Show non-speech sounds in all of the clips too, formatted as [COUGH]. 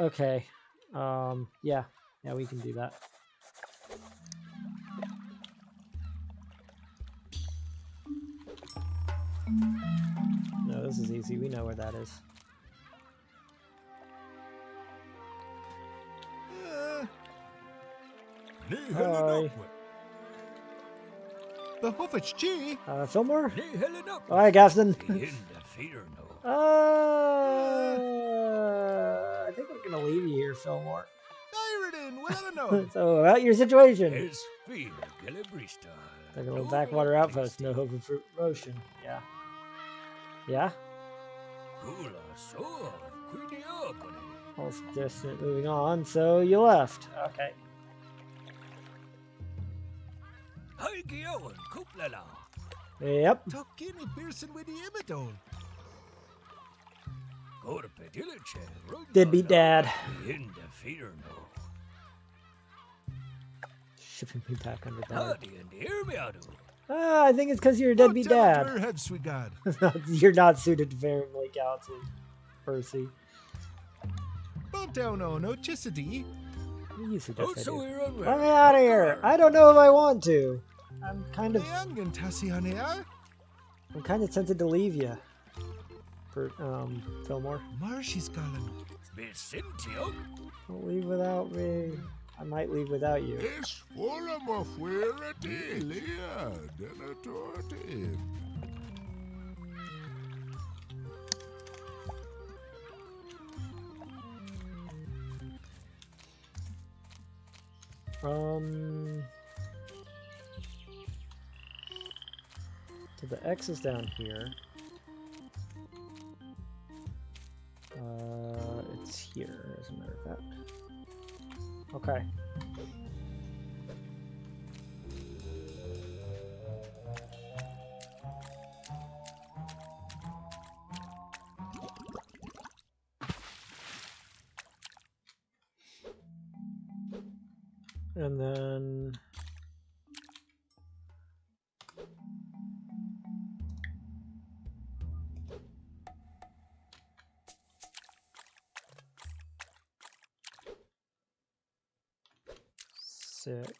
Okay. Um, yeah. Yeah, we can do that. No, this is easy. We know where that is. Uh, Hi. The Hoffich G. Uh, Fillmore? Ni All right, Gaston. In the fear no. Uh, I think we're gonna leave you here, Fillmore. Iridin, well know. [LAUGHS] so, about your situation. Es fear Gelebrista. Like a little backwater outpost, no hope of promotion. Yeah. Yeah? Gula so Queenie Ogoni. Most distant moving on, so you left. Okay. Hai Giowan Kuplala. Yep. Tokini Pearson with the Imadol. Go to Pediliche. Deadbeat dad. In the fear no. Shipping me back under guard. Hadi. Ah, I think it's because you're a deadbeat dad. Heads we got. [LAUGHS] you're not suited to family council, Percy. Both down on no Chisady. You suggest I Also do. we're on Let me out of here. I don't know if I want to. I'm kind of, Young and Tassie Honea. I'm kind of tempted to leave you, for um, Fillmore. Marshy's calling. Vicentio. Don't leave without me. I might leave without you. Es volamo fuera de Lea de la Torte. Um. So the X is down here. It's here, as a matter of fact. Okay. And then six.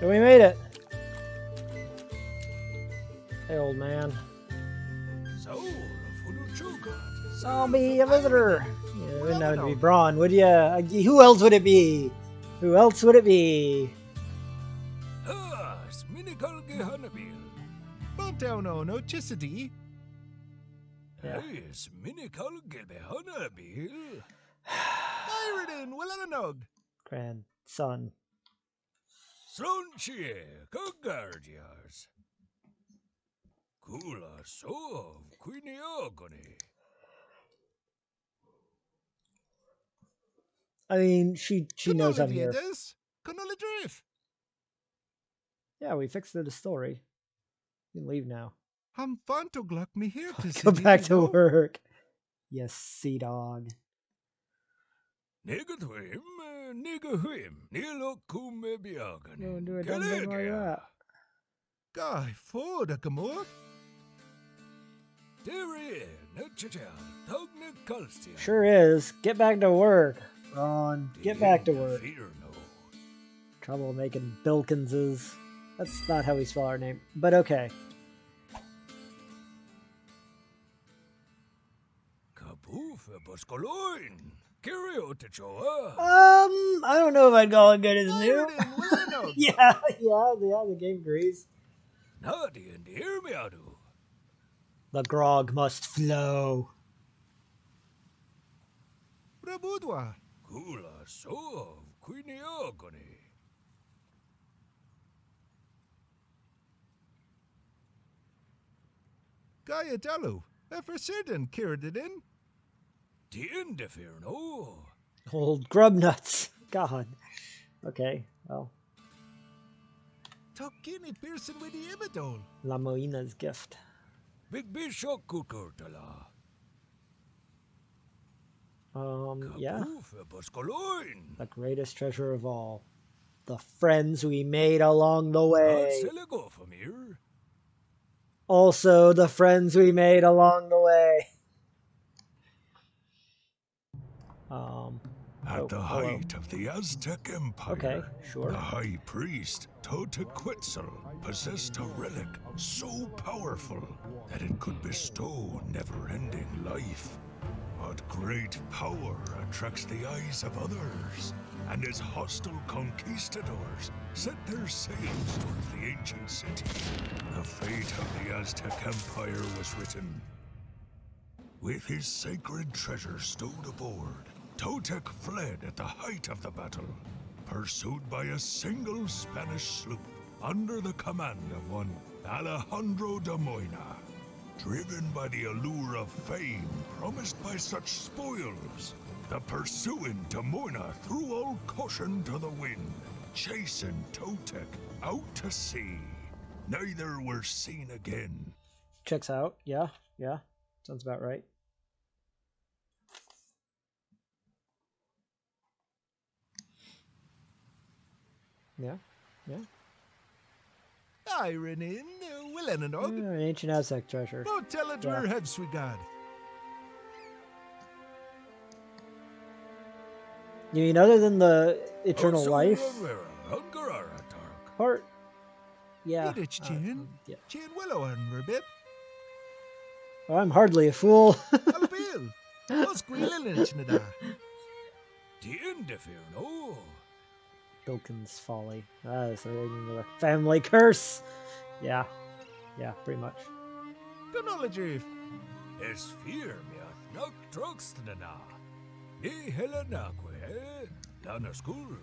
And we made it. Hey, old man. So, Funuchuka. I'll be a visitor. You wouldn't have to be Bron, would ya? Who else would it be? Who else would it be? Ah, Sminikal Hanabil. Both down on no Chisady. Yeah. Hey, Sminikal Hanabil. Iridin, well know. Grandson. Slonchie, Kagardias. Kula Sov, Queenie Ogoni. I mean, she she knows I'm here. This. Yeah, we fixed the story. You can leave now. I'm fun to glock me [LAUGHS] here to Go back to work. Yes, sea dog. Nigga him, uh, nigga him, Nilo Kume Go Biagani. and do a dumb thing like that. Guy, for the Gamor. Terry, Nuchachal, Togna Kalstia. Sure is. Get back to work, Ron. Get back to work. Fear. Trouble making Bilkinses. That's not how we spell our name, but okay. Um, I don't know if I'd call it good as new. Yeah, yeah, yeah. The game agrees. Nadi and hear me adu. The grog must flow. Brabudwa. Kula sov queenie ogoni. Gaia Dalu. Ever certain cured it in? Tien de fear no. Old grub nuts. God. Okay, well, Tokkini Pearson with the Ibidol. La Moina's gift. Big bishop kukurtala. Um, yeah, the greatest treasure of all. The friends we made along the way. Selego from here. Also, the friends we made along the way. Um, At Oh, the hello. height of the Aztec Empire, okay, sure. the high priest Totequetzal possessed a relic so powerful that it could bestow never-ending life. But great power attracts the eyes of others, and as hostile conquistadors set their sails towards the ancient city, the fate of the Aztec Empire was written. With his sacred treasure stowed aboard, Totec fled at the height of the battle, pursued by a single Spanish sloop under the command of one Alejandro de Moina. Driven by the allure of fame promised by such spoils, the pursuing de Moina threw all caution to the wind, chasing Totec out to sea. Neither were seen again. Checks out. Yeah, yeah. Sounds about right. Yeah, yeah. Iron in, uh, Will and yeah Og. an ancient Aztec treasure. No tell it where Yeah. have we got. You mean other than the eternal Also, life part? Yeah. Uh, Chin. yeah. Chin Willow and Ribbit. Well, I'm hardly a fool. [LAUGHS] [LAUGHS] Bilkins' folly. Ah, that's relating to the family curse. Yeah, yeah, pretty much. Good knowledge, Reef. Es fear me at nok trokstnana. Ni helena que, eh? Lana school.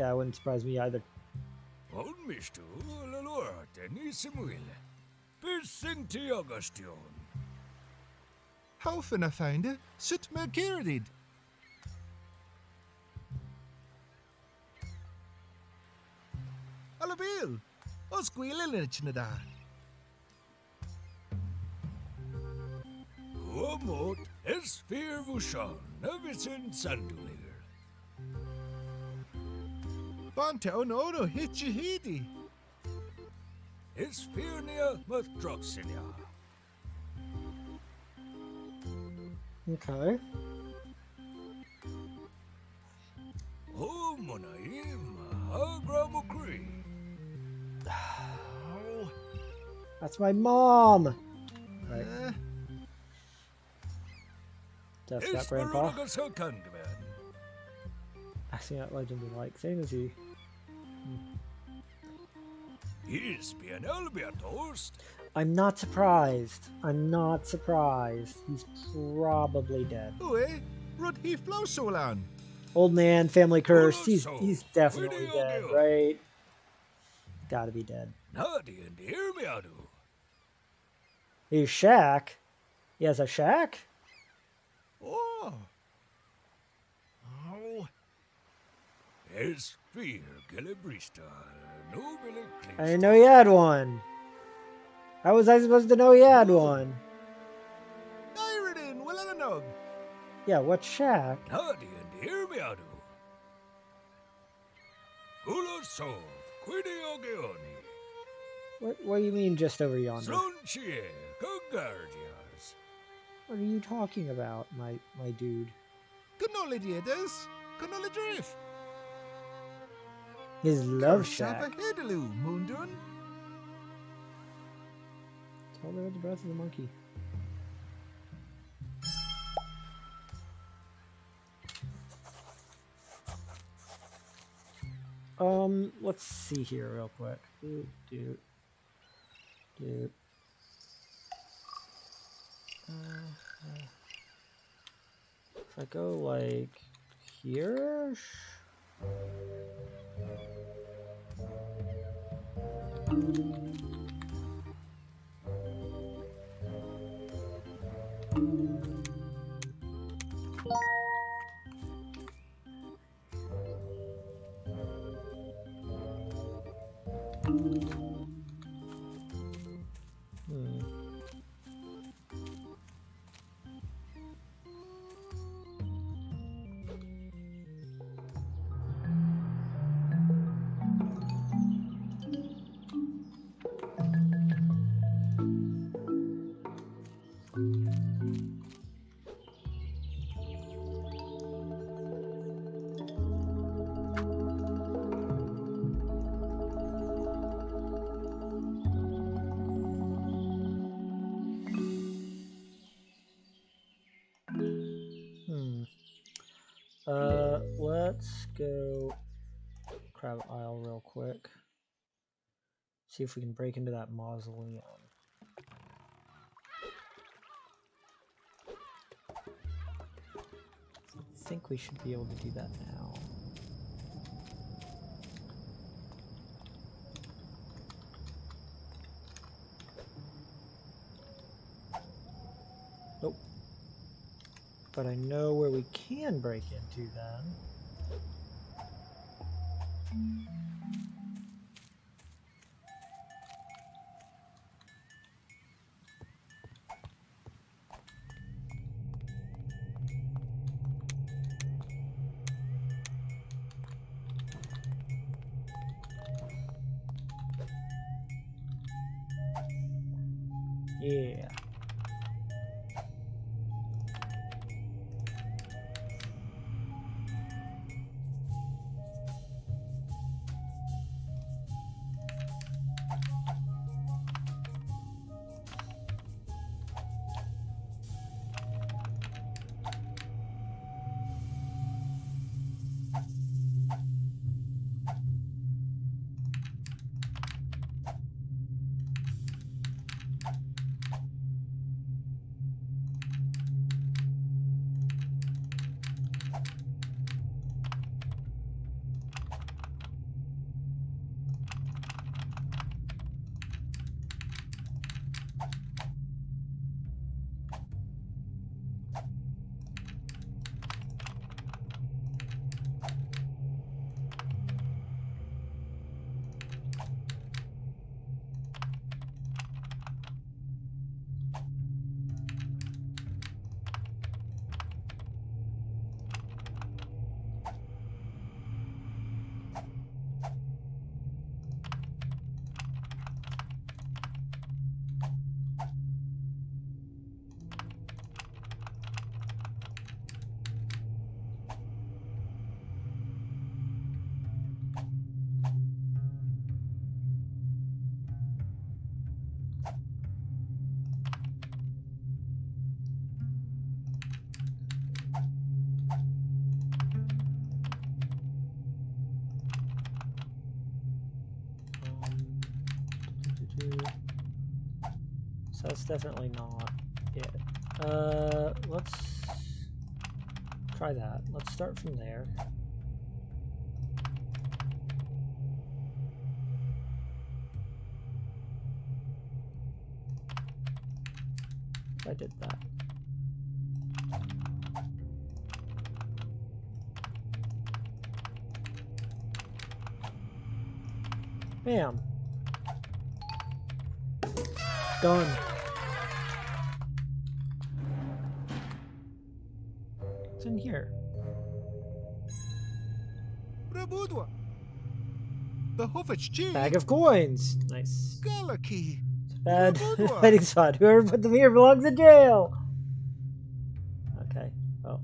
Yeah, it wouldn't surprise me either. On mistu, lalora, tenisimuil. Bisinti Augustion. How fin I find it? Sut me Alabil. Os Gwilin in Chinada. Omot, es fear vushan, navisin sanduliger. Bonta onodo hitchihidi. Es fear nia math. Okay. O monaim, That's my mom. Right. Uh, That's that grandpa. I see that legend is like same as you. Is bien albiatost. I'm not surprised. I'm not surprised. He's probably dead. oh, eh? He flow so long. Old man, family curse. He's he's definitely dead, right? Gotta be dead. Nadi and hear me adu. He's shack. He has a shack. Oh. Oh. Es fear gelebrista. No bile I didn't know he had one. How was I supposed to know he had one? Iridin, Willanog. Yeah, what shack? Nadi and hear me adu. Ulo sov, quidi ogeoni. What What do you mean just over yonder? What are you talking about, my my dude? Good knowledge, Yedas. Good knowledge, His love shack. Shava Hedaloo, Moondun. Her the breath of the monkey. Um, let's see here real quick. Dude, dude. Uh, uh, if I go like here. See if we can break into that mausoleum. I think we should be able to do that now. Nope. But I know where we can break into then. Thank you. So that's definitely not it. Uh, let's try that. Let's start from there. I did that. Bam. Done. What's in here? Rabudwa. The Hoofich Bag of coins. Nice. Galaki. Bad hiding [LAUGHS] spot. Whoever put them here belongs in jail. Okay. Oh.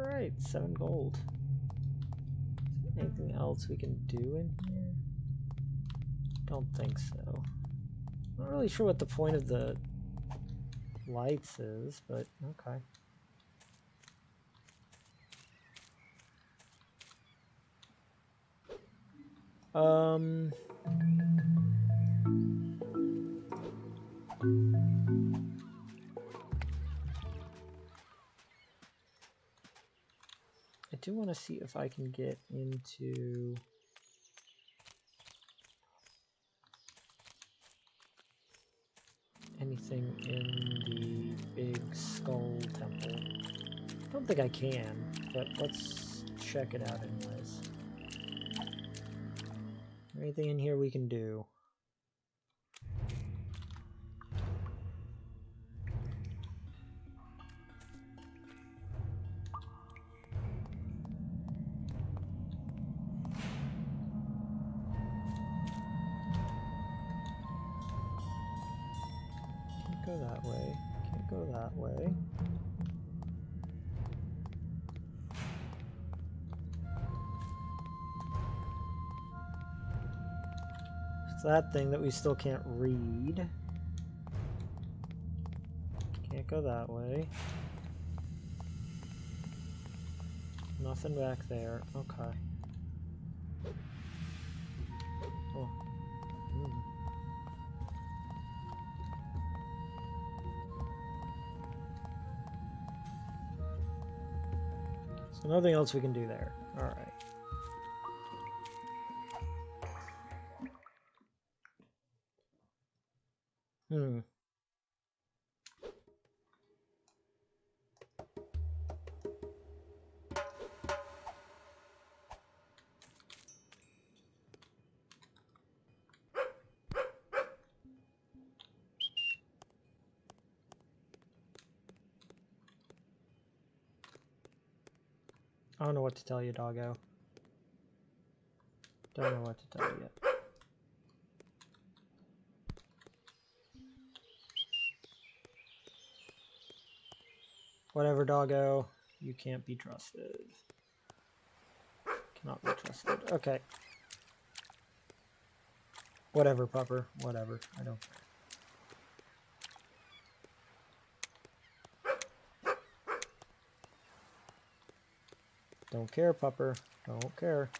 Alright, seven gold. Anything else we can do in here? Don't think so. I'm not really sure what the point of the lights is, but okay. Um... I do want to see if I can get into... anything in the big skull temple. I don't think I can, but let's check it out anyways. Anything in here we can do? That way. It's that thing that we still can't read. Can't go that way. Nothing back there. Okay. So nothing else we can do there. Alright. Hmm. To tell you, doggo. Don't know what to tell you yet. Whatever, doggo. You can't be trusted. Cannot be trusted. Okay. Whatever, pupper. Whatever. I don't care. Don't care, pupper. Don't care.